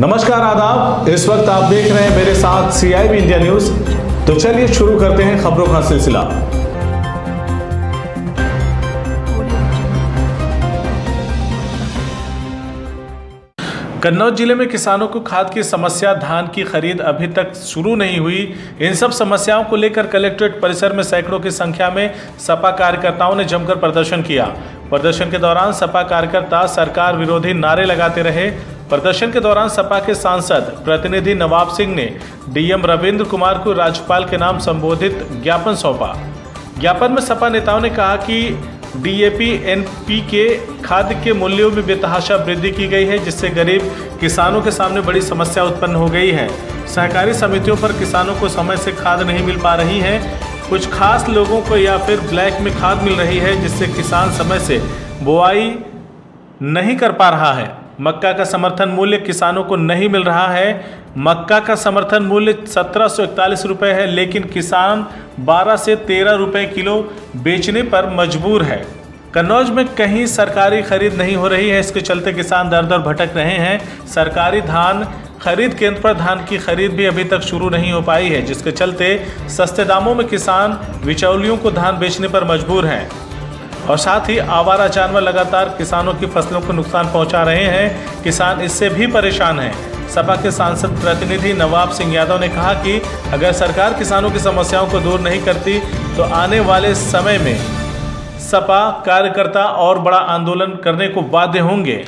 नमस्कार, आदाब। इस वक्त आप देख रहे हैं मेरे साथ सीआईबी इंडिया न्यूज़ तो चलिए शुरू करते हैं खबरों का सिलसिला। कन्नौज ज़िले में किसानों को खाद की समस्या, धान की खरीद अभी तक शुरू नहीं हुई। इन सब समस्याओं को लेकर कलेक्ट्रेट परिसर में सैकड़ों की संख्या में सपा कार्यकर्ताओं ने जमकर प्रदर्शन किया। प्रदर्शन के दौरान सपा कार्यकर्ता, सरकार विरोधी नारे लगाते रहे। प्रदर्शन के दौरान सपा के सांसद प्रतिनिधि नवाब सिंह ने डीएम रविंद्र कुमार को राज्यपाल के नाम संबोधित ज्ञापन सौंपा। ज्ञापन में सपा नेताओं ने कहा कि डीएपी एनपीके खाद के मूल्यों में बेतहाशा वृद्धि की गई है, जिससे गरीब किसानों के सामने बड़ी समस्या उत्पन्न हो गई है। सहकारी समितियों पर किसानों को समय से खाद नहीं मिल पा रही है। कुछ खास लोगों को या फिर ब्लैक में खाद मिल रही है, जिससे किसान समय से बुआई नहीं कर पा रहा है। मक्का का समर्थन मूल्य किसानों को नहीं मिल रहा है। मक्का का समर्थन मूल्य सत्रह सौ इकतालीस रुपये है, लेकिन किसान बारह से तेरह रुपये किलो बेचने पर मजबूर है। कन्नौज में कहीं सरकारी खरीद नहीं हो रही है, इसके चलते किसान दर दर भटक रहे हैं। सरकारी धान खरीद केंद्र पर धान की खरीद भी अभी तक शुरू नहीं हो पाई है, जिसके चलते सस्ते दामों में किसान बिचौलियों को धान बेचने पर मजबूर हैं। और साथ ही आवारा जानवर लगातार किसानों की फ़सलों को नुकसान पहुँचा रहे हैं। किसान इससे भी परेशान हैं। सपा के सांसद प्रतिनिधि नवाब सिंह यादव ने कहा कि अगर सरकार किसानों की समस्याओं को दूर नहीं करती तो आने वाले समय में सपा कार्यकर्ता और बड़ा आंदोलन करने को बाध्य होंगे।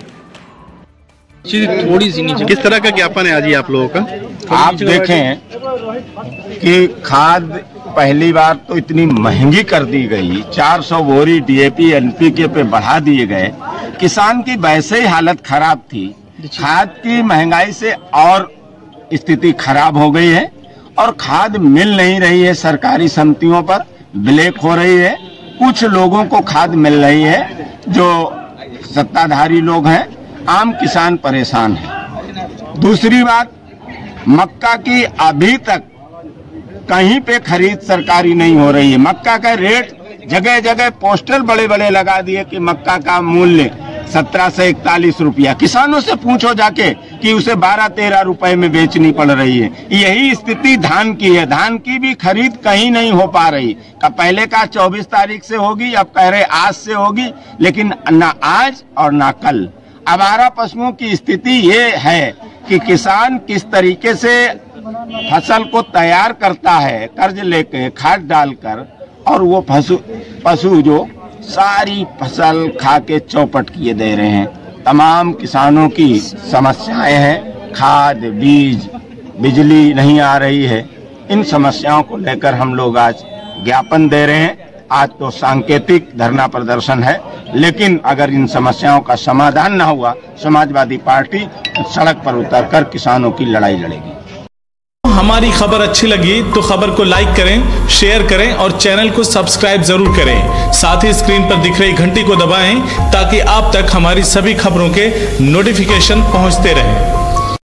थोड़ी सी नीचे। किस तरह का ज्ञापन है आज ये आप लोगों का? आप देखें कि खाद पहली बार तो इतनी महँगी कर दी गई। 400 बोरी डीएपी एनपीके पे बढ़ा दिए गए। किसान की वैसे ही हालत खराब थी। खाद की महँगाई से और स्थिति खराब हो गई है और खाद मिल नहीं रही है सरकारी समितियों पर ब्लैक हो रही है। कुछ लोगों को खाद मिल रही है जो सत्ताधारी लोग हैं आम किसान परेशान है। दूसरी बात मक्का की अभी तक कहीं पे खरीद सरकारी नहीं हो रही है। मक्का का रेट जगह जगह पोस्टर बड़े बड़े लगा दिए कि मक्का का मूल्य सत्रह से इकतालीस रुपया। किसानों से पूछो जाके कि उसे बारह तेरह रुपए में बेचनी पड़ रही है। यही स्थिति धान की है। धान की भी खरीद कहीं नहीं हो पा रही। का पहले का चौबीस तारीख से होगी, अब कह रहे आज से होगी, लेकिन ना आज और ना कल। अवारा पशुओं की स्थिति ये है कि किसान किस तरीके से फ़सल को तैयार करता है, कर्ज लेके खाद डालकर, और वो पशु पशु जो सारी फ़सल खा के चौपट किए दे रहे हैं। तमाम किसानों की समस्याएँ हैं। खाद, बीज, बिजली नहीं आ रही है। इन समस्याओं को लेकर हम लोग आज ज्ञापन दे रहे हैं। आज तो सांकेतिक धरना प्रदर्शन है, लेकिन अगर इन समस्याओं का समाधान न हुआ, समाजवादी पार्टी सड़क पर उतरकर किसानों की लड़ाई लड़ेगी। हमारी खबर अच्छी लगी तो खबर को लाइक करें शेयर करें और चैनल को सब्सक्राइब ज़रूर करें। साथ ही स्क्रीन पर दिख रही घंटी को दबाएँ ताकि आप तक हमारी सभी खबरों के नोटिफिकेशन पहुँचते रहें।